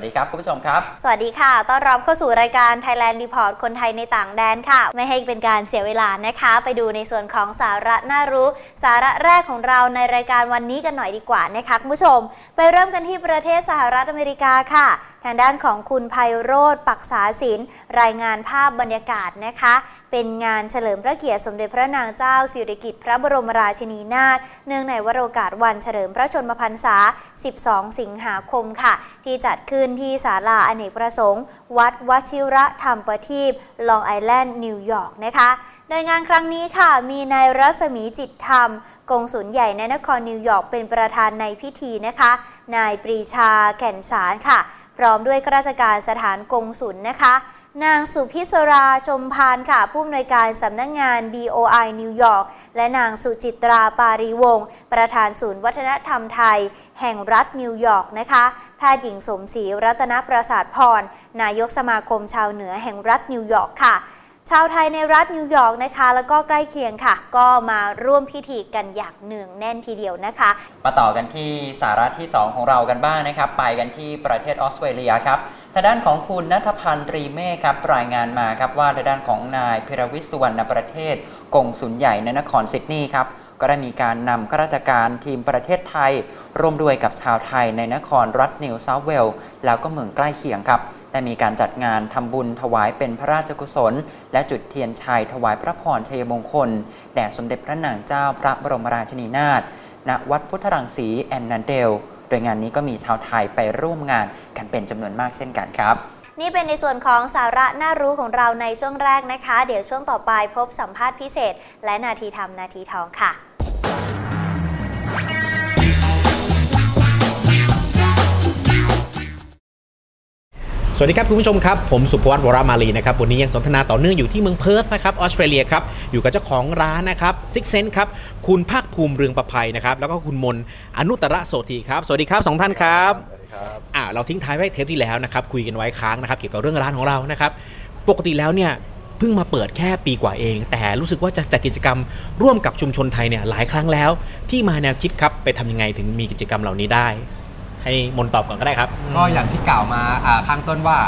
วัสดีครับคุณผู้ชมครับ สวัสดีค่ะต้อนรับเข้าสู่รายการ Thailand Report คนไทยในต่างแดนค่ะ ไม่ให้เป็นการเสียเวลานะคะ ไปดูในส่วนของสาระน่ารู้ สาระแรกของเราในรายการวันนี้กันหน่อยดีกว่านะคะคุณผู้ชม ไปเริ่มกันที่ประเทศสหรัฐอเมริกาค่ะ ทางด้านของคุณไพโรธปักษาศิลป์รายงานภาพบรรยากาศนะคะ เป็นงานเฉลิมพระเกียรติสมเด็จพระนางเจ้าสิริกิติ์พระบรมราชินีนาถเนื่องในวโรกาสวันเฉลิมพระชนมพรรษา 12 สิงหาคมค่ะ ที่จัดขึ้นที่ศาลาอเนกประสงค์ วัดวชิระธรรมประทีปลองไอแลนด์นิวยอร์กนะคะโดยงานครั้งนี้ค่ะมีนายรัศมีจิตธรรมกงสุลใหญ่ในนครนิวยอร์กเป็นประธานในพิธีนะคะ นายปรีชาแก่นสารค่ะ พร้อมด้วยข้าราชการสถานกงสุลนะคะ นางสุพิศราชมพานค่ะ ผู้อำนวยการสำนักงาน BOI นิวยอร์กและนางสุจิตราปารีวงศ์ประธานศูนย์วัฒนธรรมไทย แห่งรัฐนิวยอร์กนะคะ แพทย์หญิงสมศรีรัตนประสาทพร นายกสมาคมชาวเหนือแห่งรัฐนิวยอร์กค่ะ ชาวไทยในรัฐนิวยอร์กนะคะ แล้วก็ใกล้เคียงค่ะ ก็มาร่วมพิธีกันอย่างเนืองแน่นทีเดียวนะคะ มาต่อกันที่สาระที่ 2 ของเรากันบ้างนะครับ ไปกันที่ประเทศออสเตรเลียครับ ทางด้านของคุณนัทพันธ์ตรีเมฆครับรายงานมาครับว่าทางด้านของนายพิรวิทย์สุวรรณประเทศกงสุลใหญ่ในนครซิดนีย์ครับก็ได้มีการนำข้าราชการทีมประเทศไทย ร่วมด้วยกับชาวไทยในนครรัฐนิวเซาท์เวลส์แล้วก็เมืองใกล้เคียงครับได้มีการจัดงานทำบุญถวายเป็นพระราชกุศล และจุดเทียนชัยถวายพระพรชัยมงคล แด่สมเด็จพระนางเจ้าพระบรมราชินีนาถณวัดพุทธรังสีแอนนันเดล โดยงานนี้ก็มีชาวไทยไปร่วมงานกันเป็นจำนวนมากเช่นกันครับ นี่เป็นในส่วนของสาระน่ารู้ของเราในช่วงแรกนะคะ เดี๋ยวช่วงต่อไปพบสัมภาษณ์พิเศษ และนาทีทำนาทีทองค่ะ สวัสดีครับคุณผู้ชมครับ ผมสุภวัตวรมาลีนะครับ วันนี้ยังสนทนาต่อเนื่องอยู่ที่เมืองเพิร์ธนะครับออสเตรเลียครับ อยู่กับเจ้าของร้านนะครับซิกเซนครับ คุณภาคภูมิเรืองประภัยนะครับ แล้วก็คุณมนอนุตระโสธีครับ สวัสดีครับสองท่านครับสวัสดีครับอ่าเราทิ้งท้ายไว้เทปที่แล้วนะครับ คุยกันไว้ค้างนะครับ เกี่ยวกับเรื่องร้านของเรานะครับ ปกติแล้วเนี่ยเพิ่งมาเปิดแค่ปีกว่าเอง แต่รู้สึกว่าจะจัดกิจกรรมร่วมกับชุมชนไทยเนี่ยหลายครั้งแล้ว ที่มาแนวคิดครับไปทำยังไงถึงมีกิจกรรมเหล่านี้ได้ ให้มนตอบก่อนก็ได้ครับ ก็อย่างที่กล่าวมาอ่าข้างต้นว่า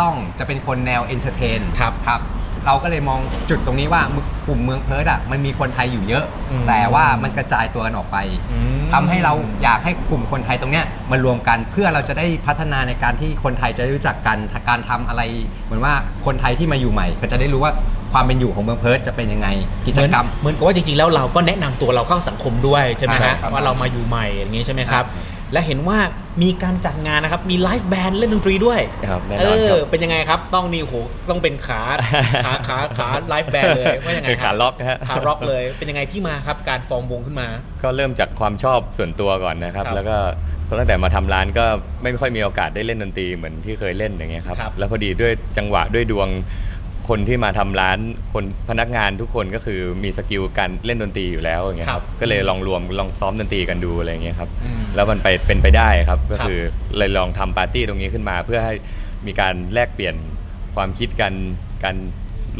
ต้องจะเป็นคนแนว entertain ครับครับ เราก็เลยมองจุดตรงนี้ว่ากลุ่มเมืองเพิร์ทอะมันมีคนไทยอยู่เยอะอืมแต่ว่ามันกระจายตัวกันออกไปอืมทำให้เราอยากให้กลุ่มคนไทยตรงเนี้ยมารวมกันเพื่อเราจะได้พัฒนาในการที่คนไทยจะได้รู้จักกันการทำอะไร เหมือนว่าคนไทยที่มาอยู่ใหม่ ก็จะได้รู้ว่าความเป็นอยู่ของเมืองเพิร์ทจะเป็นยังไงกิจกรรมเหมือนกับว่าจริงๆแล้วเราก็แนะนำตัวเราเข้าสังคมด้วยใช่ไหมใช่ฮะครับว่าเรามาอยู่ใหม่อย่างนี้ใช่ไหมครับครับ และเห็นว่ามีการจัดงานนะครับ มี live band เล่นดนตรีด้วยครับแน่เอนอนครัอบเป็นยังไงครับ ต้องนี่โหต้องเป็นขาขาขาขา live band เลยว่ายังไงเป็นขาร็อกครับฮะ ขาร็อกเลย เป็นยังไงที่มาครับการฟอร์มวงขึ้นมา ก็เริ่มจากความชอบส่วนตัวก่อนนะครับ ครับแล้วก็ตั้งแต่มาทำร้านก็ไม่ค่อยมีโอกาสได้เล่นดนตรีเหมือนที่เคยเล่นอย่างเงี้ยครับ ครับแล้วพอดีด้วยจังหวะด้วยดวง คนที่มาทำร้านคนพนักงานทุกคนก็คือมี skill การเล่นดนตรีอยู่แล้วอย่างเงี้ยครับก็เลยลองรวมลองซ้อมดนตรีกันดูอะไรเงี้ยครับอืมแล้วมันไปเป็นไปได้ครับก็ครับคือเลยลองทำปาร์ตี้ตรงนี้ขึ้นมา เพื่อให้มีการแลกเปลี่ยนความคิดกันการ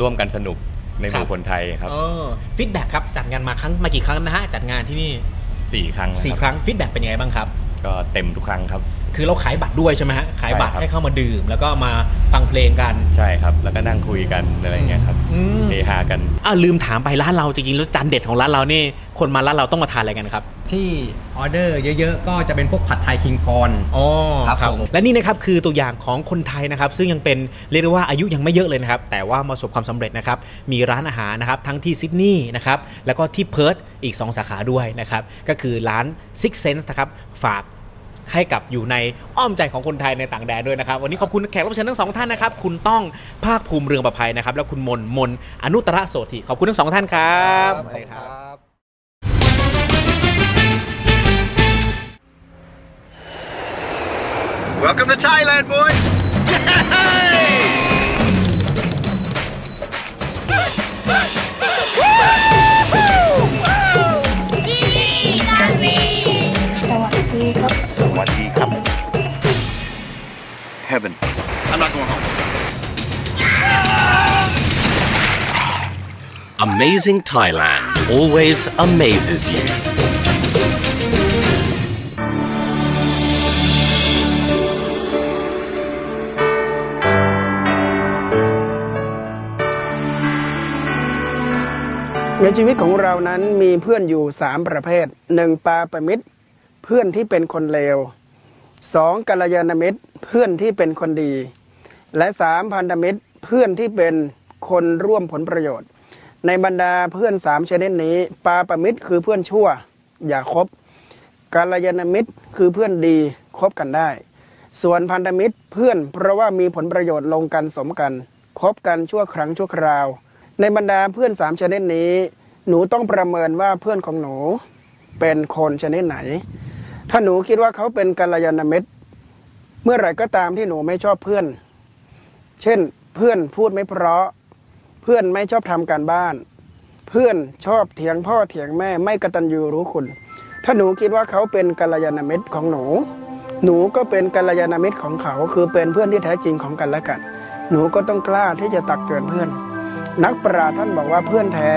ร่วมกันสนุกในหมู่คนไทยครับเออ feedback ครับจัดงานมาครั้งมากี่ครั้งนะฮะจัดงานที่นี่สี่ครั้งนะสี่ครับครั้ง feedback เป็นยังไงบ้างครับ ก็เต็มทุกครั้งครับ คือเราขายบัตรด้วยใช่ไหมฮะขายบัตรใช่ครับ ให้เข้ามาดื่ม แล้วก็มาฟังเพลงกันใช่ครับ แล้วก็นั่งคุยกันอะไรเงี้ยครับอืมเฮฮากัน อ่าลืมถามไปร้านเราจริงๆแล้วจานเด็ดของร้านเรานี่คนมาร้านเราต้องมาทานอะไรกันครับที่ออเดอร์เยอะๆ ก็จะเป็นพวกผัดไทย king prawn อ๋อครับผม และนี่นะครับคือตัวอย่างของคนไทยนะครับ ซึ่งยังเป็นเรียกได้ว่าอายุยังไม่เยอะเลยนะครับ แต่ว่าประสบความสำเร็จนะครับ มีร้านอาหารนะครับทั้งที่ซิดนีย์นะครับแล้วก็ที่เพิร์ธอีก 2 สาขาด้วยนะครับก็คือร้าน Six Sense นะครับฝาก ให้กับอยู่ในอ้อมใจของคนไทยในต่างแดนด้วยนะครับ วันนี้ขอบคุณแขกรับเชิญทั้งสองท่านนะครับ คุณต้องภาคภูมิเรืองประภัยนะครับ และคุณมนมนอนุตระโสธีขอบคุณทั้งสองท่านครับสวัสดีครับ Welcome to Thailand, boys! วัสดีครับ Heaven I'm not going home Amazing Thailand always amazes you ในชีวิตของเรานั้นมีเพื่อนอยู่ 3 ประเภท 1. ปาปมิตร เพื่อนที่เป็นคนเลว 2. กัลยาณมิตรเพื่อนที่เป็นคนดี และ 3. พันธมิตรเพื่อนที่เป็นคนร่วมผลประโยชน์ ในบรรดาเพื่อนสามชนิดนี้ ปาประมิตรคือเพื่อนชั่ว อย่าคบกัลยาณมิตรคือเพื่อนดีคบกันได้ ส่วนพันธมิตรเพื่อนเพราะว่ามีผลประโยชน์ลงกันสมกันคบกันชั่วครั้งชั่วคราว ในบรรดาเพื่อนสามชนิดนี้ หนูต้องประเมินว่าเพื่อนของหนู เป็นคนชนิดไหน ถ้าหนูคิดว่าเขาเป็นกัลยาณมิตร เมื่อไหร่ก็ตามที่หนูไม่ชอบเพื่อน เช่น เพื่อนพูดไม่เพราะ เพื่อนไม่ชอบทำการบ้าน เพื่อนชอบเถียงพ่อเถียงแม่ไม่กตัญญูรู้คุณ ถ้าหนูคิดว่าเขาเป็นกัลยาณมิตรของหนู หนูก็เป็นกัลยาณมิตรของเขา คือเป็นเพื่อนที่แท้จริงของกันและกัน หนูก็ต้องกล้าที่จะตักเตือนเพื่อน นักปราท่านบอกว่าเพื่อนแท้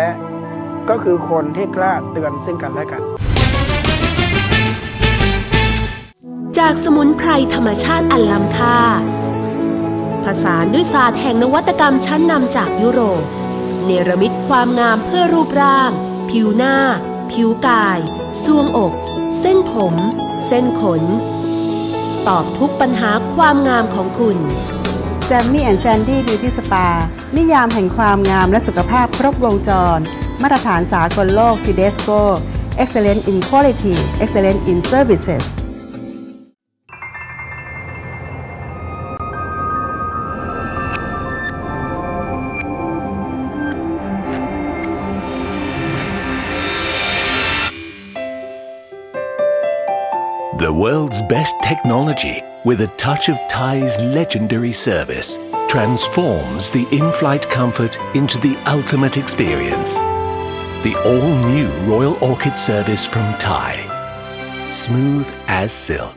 ก็คือคนที่กล้าเตือนซึ่งกันและกัน จากสมุนไพรธรรมชาติอันล้ำค่า ผสานด้วยศาสตร์แห่งนวัตกรรมชั้นนำจากยุโรป เนรมิตความงามเพื่อรูปร่าง ผิวหน้า ผิวกายซวงอก เส้นผม เส้นขน ตอบทุกปัญหาความงามของคุณแซมมี่แอนด์แซนดี้บิวตี้สปา นิยามแห่งความงามและสุขภาพครบวงจร มาตรฐานสากลโลก CDSCO Excellent in Quality Excellent in Services best technology, with a touch of Thai's legendary service, transforms the in flight comfort into the ultimate experience. The all new Royal Orchid service from Thai. Smooth as silk.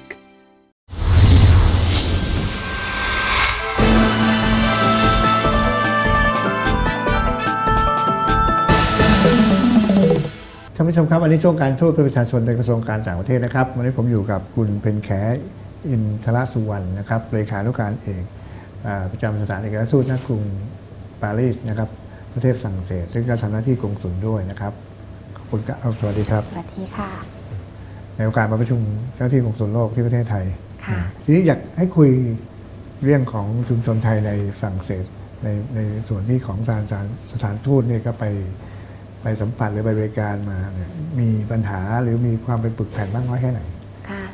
ท่านผู้ชมครับ วันนี้ช่วงการทูตเพื่อประชาชนในกระทรวงการต่างประเทศนะครับ วันนี้ผมอยู่กับคุณเพ็ญแขอินทรสุวรรณนะครับเลขานุการเอกอ่าประจำสถานเอกอัครราชทูตณกรุงปารีสนะครับ ประเทศฝรั่งเศส ซึ่งก็ทำหน้าที่กงสุลด้วยนะครับขอบคุณครับเอาสวัสดีครับ สวัสดีค่ะ ในโอกาสมาประชุมเจ้าที่กงสุลโลกที่ประเทศไทยค่ะทีนี้อยากให้คุยเรื่องของชุมชนไทยในฝรั่งเศสในในส่วนที่ของสถานสถานสถานทูตเนี่ยก็ไป ไปสัมผัสหรือไปบริการมาเนี่ยมีปัญหาหรือมีความเป็นปึกแผ่นบ้างน้อยแค่ไหน ค่ะ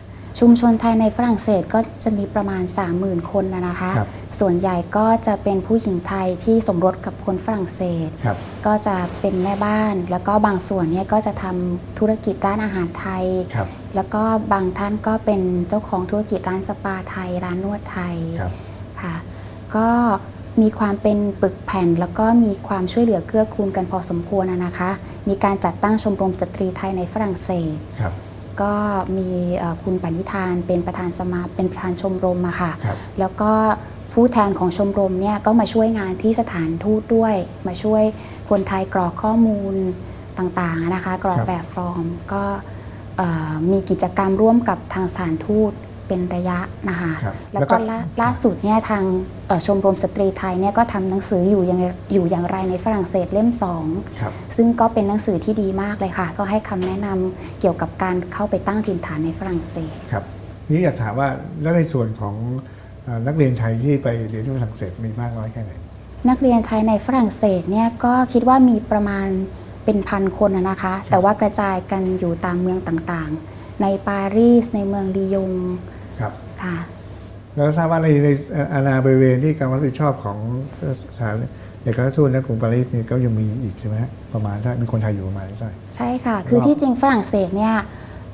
ชุมชนไทยในฝรั่งเศสก็จะมีประมาณ 30,000 คนนะนะคะ ครับส่วนใหญ่ก็จะเป็นผู้หญิงไทยที่สมรสกับคนฝรั่งเศส ครับ ก็จะเป็นแม่บ้าน แล้วก็บางส่วนเนี่ยก็จะทำธุรกิจร้านอาหารไทย ครับ แล้วก็บางท่านก็เป็นเจ้าของธุรกิจร้านสปาไทย ร้านนวดไทย ครับ ค่ะก็ มีความเป็นปึกแผ่น แล้วก็มีความช่วยเหลือเกื้อกูลกันพอสมควรนะนะคะ มีการจัดตั้งชมรมสตรีไทยในฝรั่งเศสครับก็มีเอ่อคุณปณิธานเป็นประธานสมาเป็นประธานชมรมอะค่ะครับแล้วก็ผู้แทนของชมรมเนี่ยก็มาช่วยงานที่สถานทูตด้วย มาช่วยคนไทยกรอกข้อมูลต่างๆนะคะ กรอกครับแบบฟอร์มก็เอ่อมีกิจกรรมร่วมกับทางสถานทูต เป็นระยะนะคะครับแล้วก็ล่าล่าสุดเนี่ยทางเอ่อชมรมสตรีไทยเนี่ยก็ทำหนังสืออยู่ยังอยู่อย่างไรในฝรั่งเศสเล่มสองครับ ซึ่งก็เป็นหนังสือที่ดีมากเลยค่ะ ก็ให้คำแนะนำเกี่ยวกับการเข้าไปตั้งถิ่นฐานในฝรั่งเศส ครับทีนี้อยากถามว่าแล้วในส่วนของเอ่อนักเรียนไทยที่ไปเรียนที่ฝรั่งเศสมีมากน้อยแค่ไหน นักเรียนไทยในฝรั่งเศสเนี่ยก็คิดว่ามีประมาณเป็นพันคนนะนะคะ แต่ว่ากระจายกันอยู่ตามเมืองต่างๆ ในปารีสในเมืองลียง ครับค่ะแล้วทราบว่าในในอาณาบริเวณที่การรับผิดชอบของสถานเอกอัครราชทูตณกรุงปารีสนี่ก็ยังมีอีกใช่ไหมฮะประมาณถ้ามีคนไทยอยู่ประมาณเท่าไหร่ใช่ค่ะ คือที่จริงฝรั่งเศสเนี่ย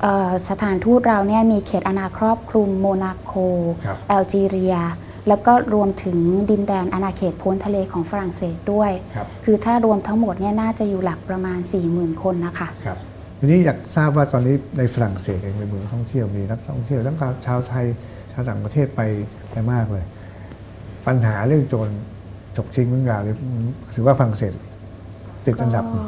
เอ่อสถานทูตเราเนี่ยมีเขตอาณาครอบคลุมโมนาโกครับแอลจีเรีย แล้วก็รวมถึงดินแดนอาณาเขตพ้นทะเลของฝรั่งเศสด้วยครับคือถ้ารวมทั้งหมดเนี่ยน่าจะอยู่หลักประมาณ 40,000 คนนะคะครับ ทีนี้อยากทราบว่าตอนนี้ในฝรั่งเศสเองเป็นเมืองท่องเที่ยวมีนักท่องเที่ยวทั้งชาวไทยชาวต่างประเทศไปไปมากเลย ปัญหาเรื่องโจรฉกชิงเรื่องราวนี่ถือว่าฝรั่งเศสติดอันดับหนึ่ง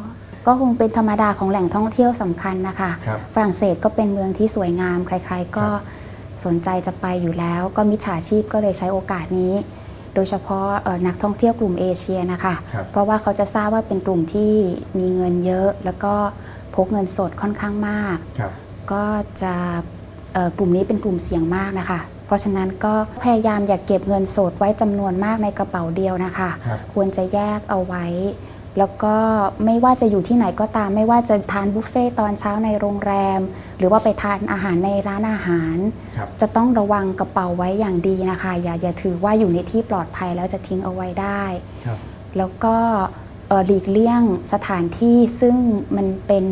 ก็คงเป็นธรรมดาของแหล่งท่องเที่ยวสำคัญนะคะครับฝรั่งเศสก็เป็นเมืองที่สวยงาม ใคร ๆ ก็สนใจจะไปอยู่แล้ว ก็มิจฉาชีพก็เลยใช้โอกาสนี้ โดยเฉพาะเอ่อนักท่องเที่ยวกลุ่มเอเชียนะคะครับเพราะว่าเขาจะทราบว่าเป็นกลุ่มที่มีเงินเยอะแล้วก็ พกเงินสดค่อนข้างมากครับก็จะเอ่อกลุ่มนี้เป็นกลุ่มเสี่ยงมากนะคะ เพราะฉะนั้นก็พยายามอย่าเก็บเงินสดไว้จำนวนมากในกระเป๋าเดียวนะคะครับควรจะแยกเอาไว้ แล้วก็ไม่ว่าจะอยู่ที่ไหนก็ตาม ไม่ว่าจะทานบุฟเฟ่ตตอนเช้าในโรงแรม หรือว่าไปทานอาหารในร้านอาหารครับจะต้องระวังกระเป๋าไว้อย่างดีนะคะ อย่าอย่าถือว่าอยู่ในที่ปลอดภัยแล้วจะทิ้งเอาไว้ได้ครับแล้วก็เอ่อ หลีกเลี่ยงสถานที่ซึ่งมันเป็น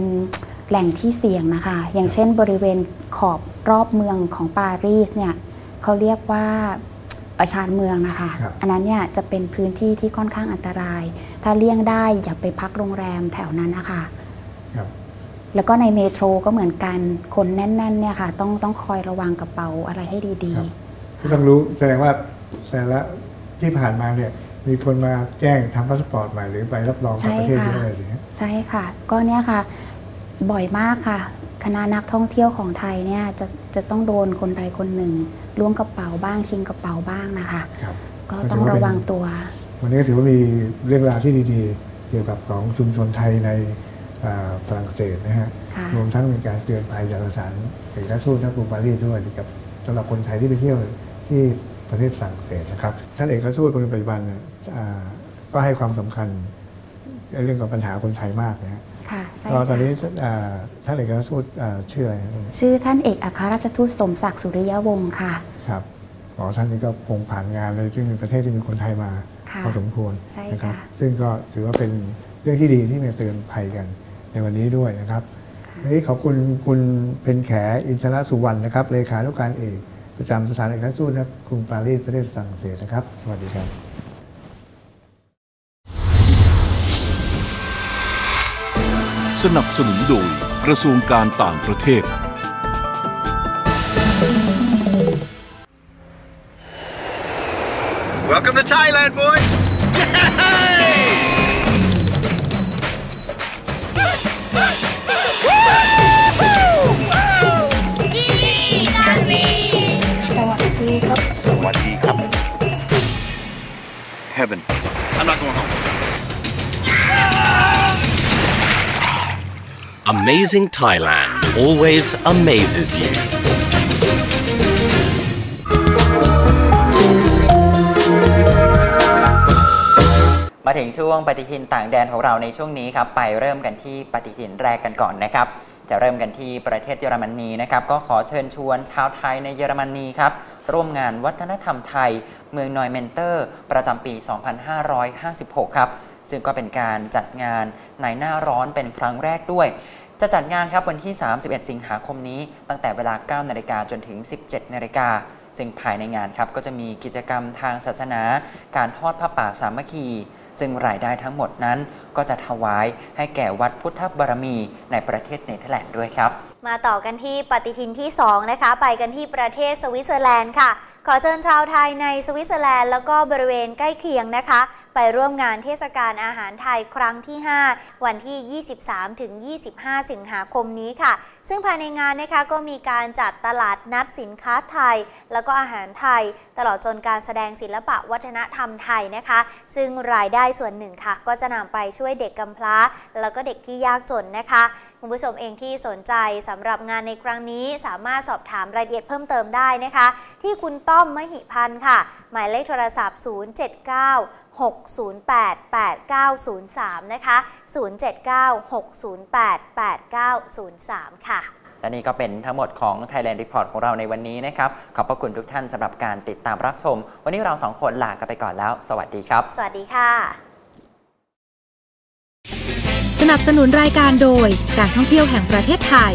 แหล่งที่เสี่ยงนะคะ อย่างเช่นบริเวณขอบรอบเมืองของปารีสเนี่ยเขาเรียกว่าเอ่อชานเมืองนะคะครับอันนั้นเนี่ยจะเป็นพื้นที่ที่ค่อนข้างอันตราย ถ้าเลี่ยงได้อย่าไปพักโรงแรมแถวนั้นนะคะครับแล้วก็ในเมโทรก็เหมือนกันคนแน่นๆเนี่ยค่ะต้องต้องคอยระวังกระเป๋าอะไรให้ดีครับก็ต้องรู้แสดงว่าแต่ละที่ผ่านมาเนี่ย มีคนมาแจ้งทำพาสปอร์ตใหม่หรือใบรับรองใช่จากประเทศค่ะเยอะเลยสิฮะๆใช่ค่ะ ก็เนี่ยค่ะบ่อยมากค่ะ คณะนักท่องเที่ยวของไทยเนี่ยจะจะต้องโดนคนใดคนหนึ่งล้วงกระเป๋าบ้างชิงกระเป๋าบ้างนะคะ ครับก็ต้องระวังตัว วันนี้ก็ถือว่ามีเรื่องราวที่ดีๆ เกี่ยวกับของชุมชนไทยในอ่าฝรั่งเศสนะฮะค่ะรวมทั้งมีการเตือนภัยจากสารเอกราชทูตณกรุงปารีสด้วยกับสำหรับคนไทยที่ไปเที่ยวที่ ประเทศฝรั่งเศสนะครับ ท่านเอกราชทูตคนปัจจุบันเนี่ยอ่าก็ให้ความสำคัญในเรื่องของปัญหาคนไทยมากนะฮะค่ะใช่ก็ตอนค่ะนี้อ่าท่านเอกราชทูตอ่าชื่ออะไรครับชื่อท่านเอกอัครราชทูตสมศักดิ์สุริยวงศ์ค่ะ ครับหมอท่านนี้ก็คงผ่านงานเลยซึ่งเป็นประเทศที่มีคนไทยมาค่ะพอสมควรใช่นะครับค่ะซึ่งก็ถือว่าเป็นเรื่องที่ดีที่มาเตือนภัยกันในวันนี้ด้วยนะครับวันนี้ขอบคุณคุณเพนแขอินทรสุวรรณนะครับเลขานุการเอก ประจำสถานเอกอัครราชทูตณกรุงปารีสประเทศฝรั่งเศสนะครับ สวัสดีครับสนับสนุนโดยกระทรวงการต่างประเทศ Welcome to Thailand, boys! Heaven. I'm not going home. Amazing Thailand always amazes you. มาถึงช่วงปฏิทินต่างแดนของเราในช่วงนี้ครับไปเริ่มกันที่ปฏิทินแรกกันก่อนนะครับ จะเริ่มกันที่ประเทศเยอรมนีนะครับ ก็ขอเชิญชวนชาวไทยในเยอรมนีครับ ร่วมงานวัฒนธรรมไทย เมืองนอยมึนสเตอร์ ประจำปี 2556 ครับ ซึ่งก็เป็นการจัดงานในหน้าร้อนเป็นครั้งแรกด้วย จะจัดงานครับวันที่ 31 สิงหาคมนี้ ตั้งแต่เวลา 9 นาฬิกาจนถึง 17 นาฬิกาซึ่งภายในงานครับก็จะมีกิจกรรมทางศาสนา การทอดผ้าป่าสามัคคี ซึ่งรายได้ทั้งหมดนั้น ก็จะถวายให้แก่วัดพุทธบารมีในประเทศเนเธอร์แลนด์ด้วยครับ มาต่อกันที่ปฏิทินที่ 2 นะคะ ไปกันที่ประเทศสวิตเซอร์แลนด์ค่ะ ขอเชิญชาวไทยในสวิตเซอร์แลนด์แล้วก็บริเวณใกล้เคียงนะคะ ไปร่วมงานเทศกาลอาหารไทยครั้งที่ 5 วันที่ 23 ถึง 25 สิงหาคมนี้ค่ะ ซึ่งภายในงานนะคะก็มีการจัดตลาดนัดสินค้าไทย แล้วก็อาหารไทย ตลอดจนการแสดงศิลปะวัฒนธรรมไทยนะคะ ซึ่งรายได้ส่วนหนึ่งค่ะ ก็จะนำไปช่วยเด็กกำพร้า แล้วก็เด็กที่ยากจนนะคะคุณผู้ชมเองที่สนใจสำหรับงานในครั้งนี้สามารถสอบถามรายละเอียดเพิ่มเติมได้นะคะ ที่คุณต้อมมหิพันธ์ค่ะ หมายเลขโทรศัพท์ 079 608 8903 นะคะ 079 608 8903 ค่ะ และนี่ก็เป็นทั้งหมดของ Thailand Report ของเราในวันนี้นะครับ ขอบพระคุณทุกท่านสำหรับการติดตามรับชม วันนี้เราสองคนลากันไปก่อนแล้ว สวัสดีครับ สวัสดีค่ะ สนับสนุนรายการโดยการท่องเที่ยวแห่งประเทศไทย